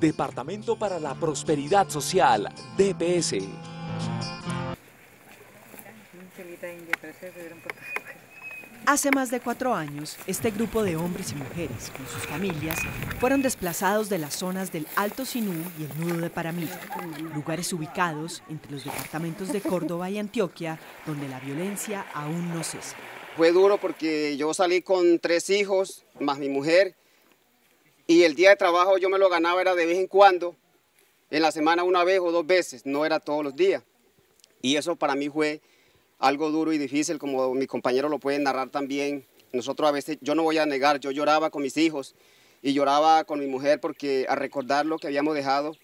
Departamento para la Prosperidad Social, DPS. Hace más de cuatro años, este grupo de hombres y mujeres, con sus familias, fueron desplazados de las zonas del Alto Sinú y el Nudo de Paramí, lugares ubicados entre los departamentos de Córdoba y Antioquia, donde la violencia aún no cesa. Fue duro porque yo salí con tres hijos, más mi mujer, y el día de trabajo yo me lo ganaba era de vez en cuando, en la semana una vez o dos veces, no era todos los días. Y eso para mí fue algo duro y difícil, como mis compañeros lo pueden narrar también. Nosotros a veces, yo no voy a negar, yo lloraba con mis hijos y lloraba con mi mujer porque a recordar lo que habíamos dejado.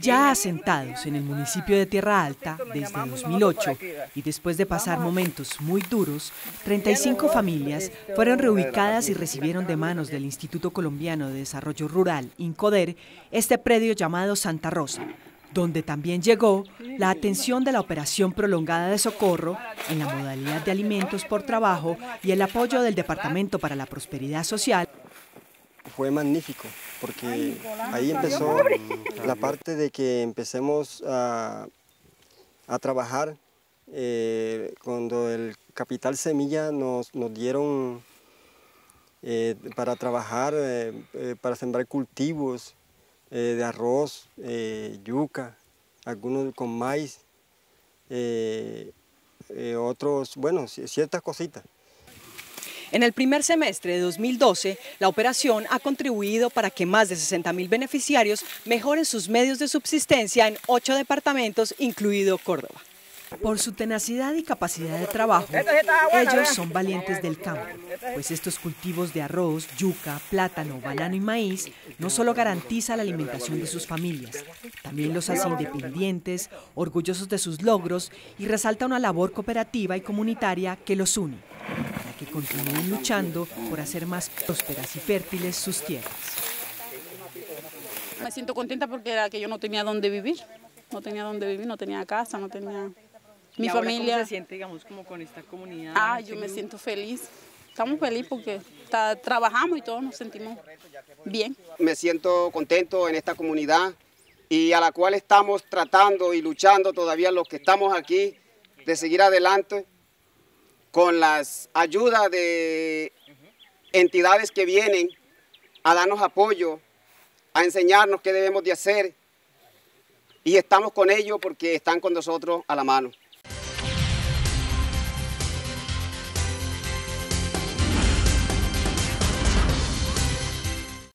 Ya asentados en el municipio de Tierra Alta desde 2008 y después de pasar momentos muy duros, 35 familias fueron reubicadas y recibieron de manos del Instituto Colombiano de Desarrollo Rural, INCODER, este predio llamado Santa Rosa, donde también llegó la atención de la operación prolongada de socorro en la modalidad de alimentos por trabajo y el apoyo del Departamento para la Prosperidad Social. Fue magnífico, porque ahí empezó la parte de que empecemos a, trabajar eh, cuando el Capital Semilla nos, nos dieron eh, para trabajar, eh, para sembrar cultivos, de arroz, yuca, algunos con maíz, otros, bueno, ciertas cositas. En el primer semestre de 2012, la operación ha contribuido para que más de 60 mil beneficiarios mejoren sus medios de subsistencia en ocho departamentos, incluido Córdoba. Por su tenacidad y capacidad de trabajo, ellos son valientes del campo, pues estos cultivos de arroz, yuca, plátano, banano y maíz no solo garantizan la alimentación de sus familias, también los hace independientes, orgullosos de sus logros y resalta una labor cooperativa y comunitaria que los une, que continúen luchando por hacer más prósperas y fértiles sus tierras. Me siento contenta porque era que yo no tenía dónde vivir, no tenía dónde vivir, no tenía casa, no tenía mi familia. ¿Cómo se siente, digamos, como con esta comunidad? Ah, yo me siento feliz. Estamos felices porque trabajamos y todos nos sentimos bien. Me siento contento en esta comunidad y a la cual estamos tratando y luchando todavía los que estamos aquí de seguir adelante con las ayudas de entidades que vienen a darnos apoyo, a enseñarnos qué debemos de hacer y estamos con ellos porque están con nosotros a la mano.